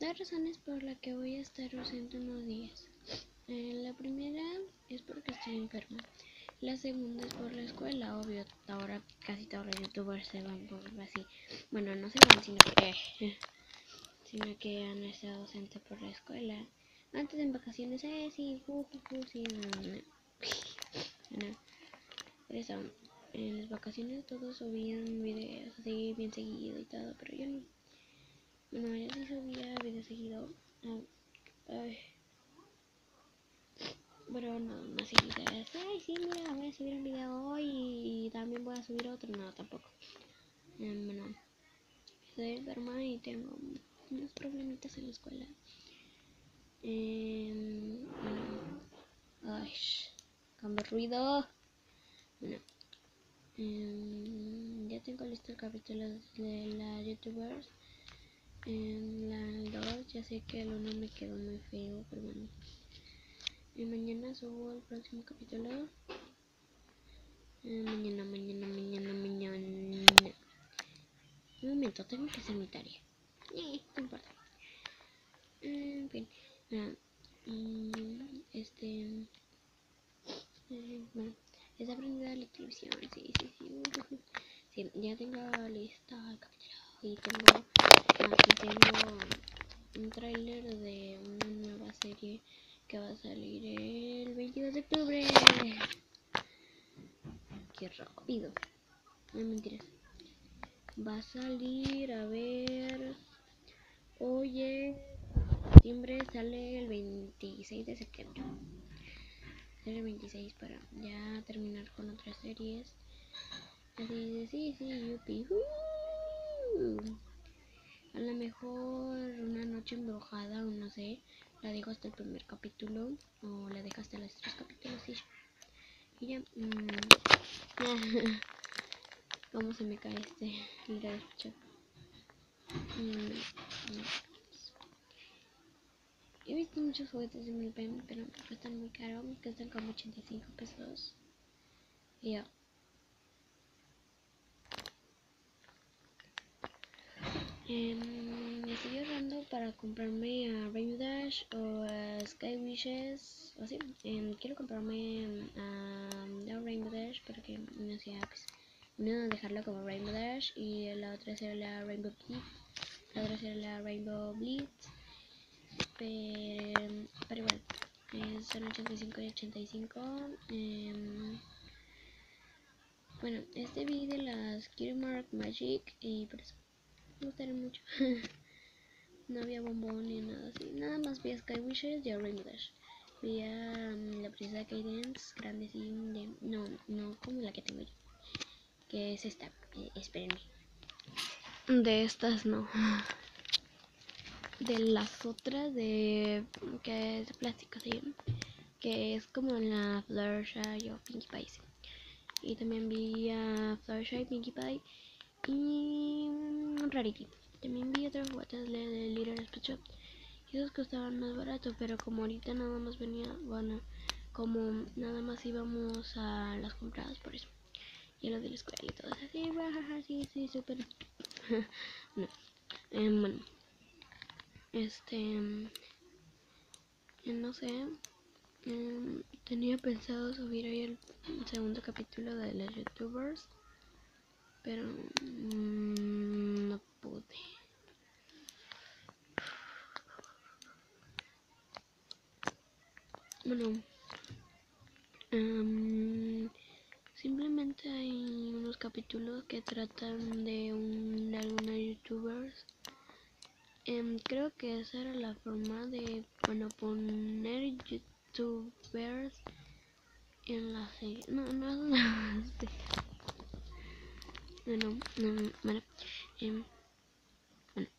dos razones por las que voy a estar ausente unos días. Eh, la primera es porque estoy enferma. La segunda es por la escuela, obvio. Ahora casi todos los youtubers se van por así. Bueno, no se van, sino que, sino que han estado ausentes por la escuela. Antes en vacaciones, eh, sí, ju, sí, no, no. Por eso, en las vacaciones todos subían videos así bien seguido y todo, pero yo no. Bueno, yo sí subía videos seguido. ay. Pero no, no videos. Ay, sí, mira, voy a subir un video hoy y también voy a subir otro. No, tampoco. Um, bueno, estoy enferma y tengo unos problemitas en la escuela. Eh, bueno, ay, cambio ruido. Bueno, eh, ya tengo listo el capítulo de la youtubers. En la 2 ya sé que el 1 me quedó muy feo, pero bueno. Y mañana subo el próximo capítulo. Mañana, mañana, mañana, mañana. Un momento, tengo que hacer mi tarea. No importa. En fin. Mm, este. Eh, bueno, es aprendida la televisión. Sí, sí, sí. sí. ya tengo lista el capítulo. Y tengo, aquí tengo un tráiler de una nueva serie que va a salir el 22 de octubre. Qué rápido. No mentiras. Va a salir, a ver. Oye, septiembre sale el 26 de septiembre. Sale el 26 para ya terminar con otras series. Así de sí, sí, yupi. A lo mejor una noche embrujada o no sé la dejo hasta el primer capítulo o la dejo hasta los tres capítulos y ya. Y ya. Mmm, ¿Cómo se me cae este? Mira. Mm, He visto muchos juguetes de mi pen, pero están muy caros, cuestan como 85 pesos. Y ya. Me estoy ahorrando para comprarme a Rainbow Dash o a Sky Wishes o así. quiero comprarme a, Rainbow Dash porque no sea pues, una dejarla como Rainbow Dash y la otra será la Rainbow Blitz, la otra será la Rainbow Blitz, pero, pero igual son 85 y 85. bueno, este vi de las Mark Magic y por eso me gustaría mucho. no había bombón ni nada así. Nada más vi a Sky Wishes y a Rainbow. Vi a um, la princesa Cadence, grande así, de, no, no como la que tengo yo. Que es esta, eh, espérenme. De estas no. De las otras de que es de plástico así. Que es como la Fluttershy o Pinkie Pie. Y también vi a Fluttershy, Pinkie Pie y Rarity. También vi otras juguetes de Little Shop y esos costaban más barato, pero como ahorita nada más venía, bueno, como nada más íbamos a las compradas por eso. Y a lo de la escuela y todo así, sí, sí, súper. no. Eh, bueno, este, eh, no sé, eh, tenía pensado subir hoy el segundo capítulo de los youtubers pero mmm, no pude. Bueno, um, simplemente hay unos capítulos que tratan de, un, de algunos youtubers. Um, creo que esa era la forma de, bueno, poner youtubers en la serie. No, no es nada. Bueno, no, bueno, eh, bueno,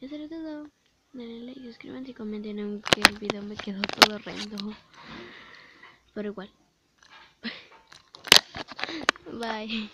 eso era todo. Denle like, suscríbanse y comenten aunque el video me quedó todo horrendo. Pero igual. Bye.